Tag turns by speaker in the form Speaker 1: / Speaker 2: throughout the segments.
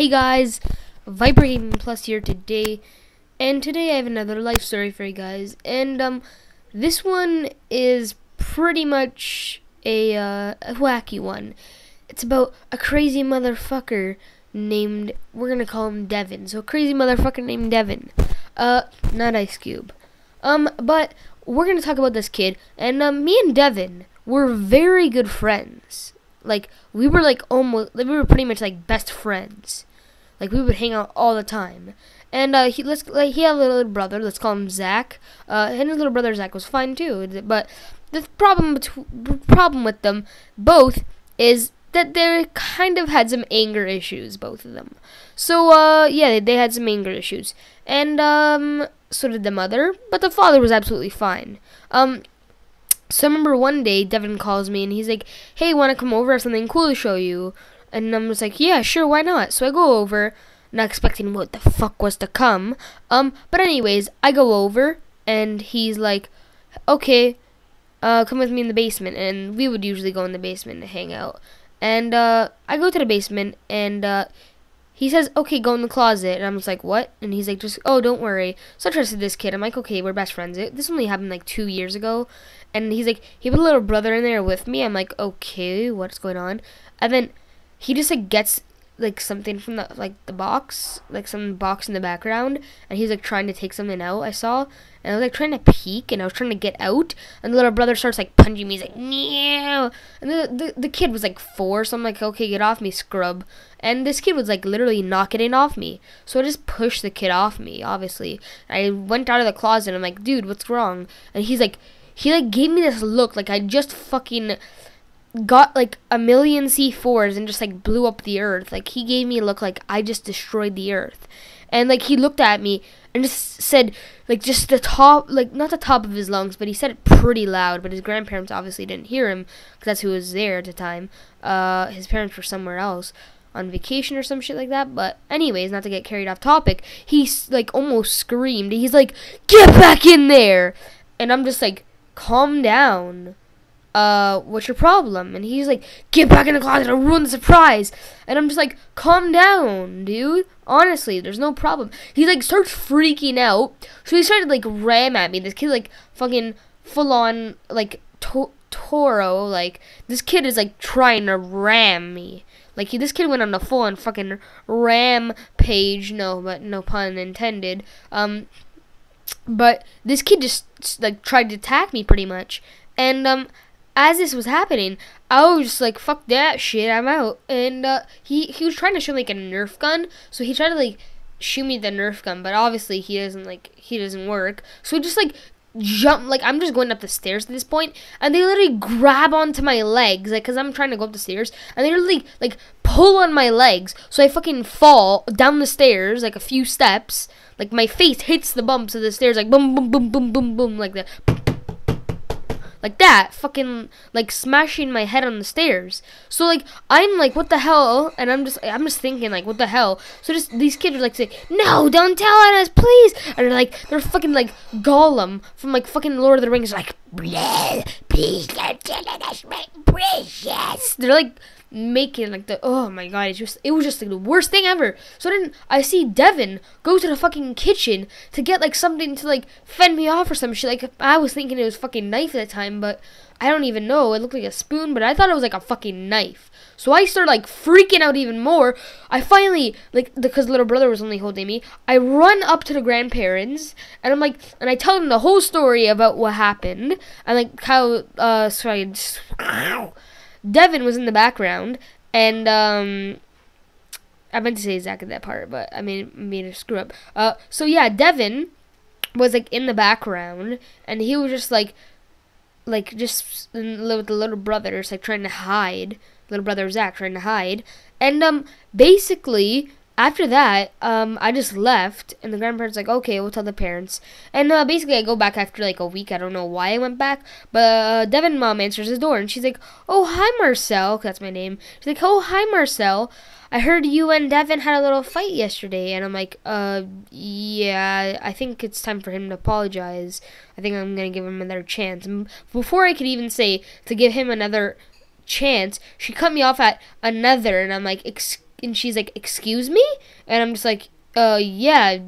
Speaker 1: Hey guys, Viper Gaming Plus here today, and today I have another life story for you guys, and um, this one is pretty much a, uh, a wacky one. It's about a crazy motherfucker named, we're gonna call him Devon, so crazy motherfucker named Devon, uh, not Ice Cube, um, but we're gonna talk about this kid, and um, me and Devon were very good friends like we were like almost we were pretty much like best friends. Like we would hang out all the time. And uh, he let's like he had a little brother. Let's call him Zach. Uh, and his little brother Zach was fine too. But the problem betw- problem with them both is that they kind of had some anger issues, both of them. So uh, yeah, they, had some anger issues, and um, so did the mother. But the father was absolutely fine. Um, so I remember one day Devon calls me and he's like, "Hey, want to come over? I have something cool to show you." And I'm just like, "Yeah, sure, why not?" So I go over, not expecting what the fuck was to come. Um, but anyways, I go over and he's like, "Okay, uh, come with me in the basement." And we would usually go in the basement to hang out. And uh, I go to the basement and uh, he says, "Okay, go in the closet," and I'm just like, "What?" And he's like, "Just oh, don't worry." So I trusted this kid. I'm like, "Okay, we're best friends." It, this only happened like two years ago, and he's like, he put a little brother in there with me. I'm like, "Okay, what's going on?" And then he just like gets like something from the like the box, like some box in the background, and he's like trying to take something out. I saw, and I was like trying to peek, and I was trying to get out, and the little brother starts like punching me. He's like, "No!" And the, the the kid was like four, so I'm like, "Okay, get off me, scrub." And this kid was like literally knocking it off me, so I just pushed the kid off me. Obviously, I went out of the closet. and I'm like, "Dude, what's wrong?" And he's like, he like gave me this look like I just fucking got like a million C4s and just like blew up the earth. Like he gave me a look like I just destroyed the earth. And like he looked at me and just said like just the top like not the top of his lungs, but he said it pretty loud, but his grandparents obviously didn't hear him cuz that's who was there at the time. Uh his parents were somewhere else on vacation or some shit like that. But anyways, not to get carried off topic, he's like almost screamed. He's like, "Get back in there!" And I'm just like, "Calm down." Uh, what's your problem? And he's like, get back in the closet and ruin the surprise. And I'm just like, calm down, dude. Honestly, there's no problem. He like starts freaking out. So he started like ram at me. This kid like fucking full on like to- Toro. Like this kid is like trying to ram me. Like he, this kid went on a full on fucking ram page. No, but no pun intended. Um, but this kid just like tried to attack me pretty much. And um, as this was happening, I was just like, "Fuck that shit, I'm out." And uh, he he was trying to show me like a Nerf gun, so he tried to like shoot me the Nerf gun, but obviously he doesn't like he doesn't work. So he just like jump like I'm just going up the stairs at this point, and they literally grab onto my legs like because I'm trying to go up the stairs, and they literally like pull on my legs, so I fucking fall down the stairs like a few steps. Like my face hits the bumps of the stairs, like boom, boom, boom, boom, boom, boom, like that like that, fucking like smashing my head on the stairs. So like I'm like, what the hell? And I'm just I'm just thinking like, what the hell? So just these kids are like say, no, don't tell on us, please. And they're like they're fucking like Gollum from like fucking Lord of the Rings, like, please don't tell on us, my precious. They're like making like the oh my god, it's just it was just like the worst thing ever. So then I see Devon go to the fucking kitchen to get like something to like fend me off or some shit. Like I was thinking it was fucking knife at the time, but I don't even know. It looked like a spoon, but I thought it was like a fucking knife. So I started like freaking out even more. I finally like because little brother was only holding me. I run up to the grandparents and I'm like, and I tell them the whole story about what happened and like how uh sorry. Devon was in the background, and um, I meant to say Zach at that part, but I made made a screw up. Uh, so yeah, Devon was like in the background, and he was just like, like just with the little brothers, like trying to hide. Little brother Zach trying to hide, and um, basically after that, um, I just left, and the grandparents like, okay, we'll tell the parents. And uh, basically, I go back after like a week. I don't know why I went back, but uh, Devon mom answers his door, and she's like, oh hi Marcel, that's my name. She's like, oh hi Marcel. I heard you and Devon had a little fight yesterday, and I'm like, uh, yeah, I think it's time for him to apologize. I think I'm gonna give him another chance. And before I could even say to give him another chance, she cut me off at another, and I'm like, excuse and she's like, "Excuse me?" And I'm just like, "Uh, yeah."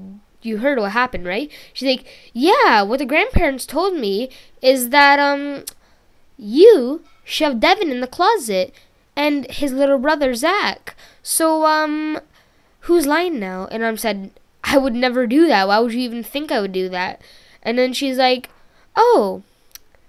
Speaker 1: You heard what happened, right? She's like, "Yeah, what the grandparents told me is that um you shoved Devon in the closet and his little brother Zach. So um who's lying now?" And I'm said, "I would never do that. Why would you even think I would do that?" And then she's like, "Oh,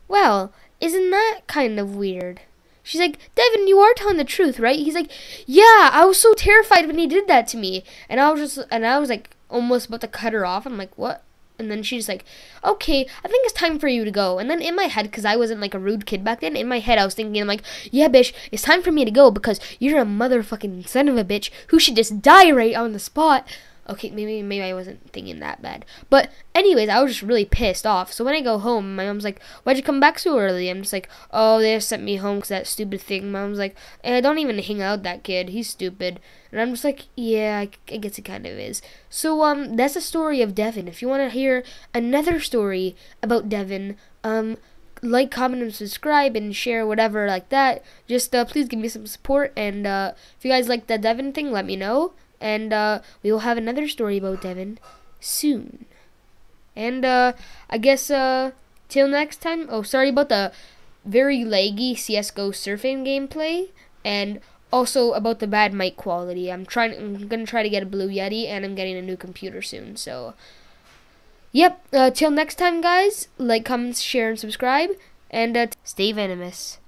Speaker 1: well, isn't that kind of weird?" She's like, Devon, you are telling the truth, right? He's like, Yeah, I was so terrified when he did that to me. And I was just, and I was like, almost about to cut her off. I'm like, What? And then she's like, Okay, I think it's time for you to go. And then in my head, because I wasn't like a rude kid back then, in my head, I was thinking, I'm like, Yeah, bitch, it's time for me to go because you're a motherfucking son of a bitch who should just die right on the spot. Okay, maybe maybe I wasn't thinking that bad. But anyways, I was just really pissed off. So when I go home, my mom's like, "Why'd you come back so early?" I'm just like, "Oh, they sent me home because that stupid thing." My mom's like, "I don't even hang out with that kid. He's stupid." And I'm just like, "Yeah, I, I guess it kind of is." So um, that's the story of Devon. If you want to hear another story about Devon, um, like, comment, and subscribe, and share whatever like that. Just uh, please give me some support. And uh, if you guys like the Devon thing, let me know and uh, we will have another story about Devon soon. And uh, I guess uh, till next time. Oh, sorry about the very laggy CS:GO surfing gameplay, and also about the bad mic quality. I'm trying. I'm gonna try to get a Blue Yeti, and I'm getting a new computer soon. So, yep. Uh, till next time, guys. Like, comment, share, and subscribe, and uh, stay venomous.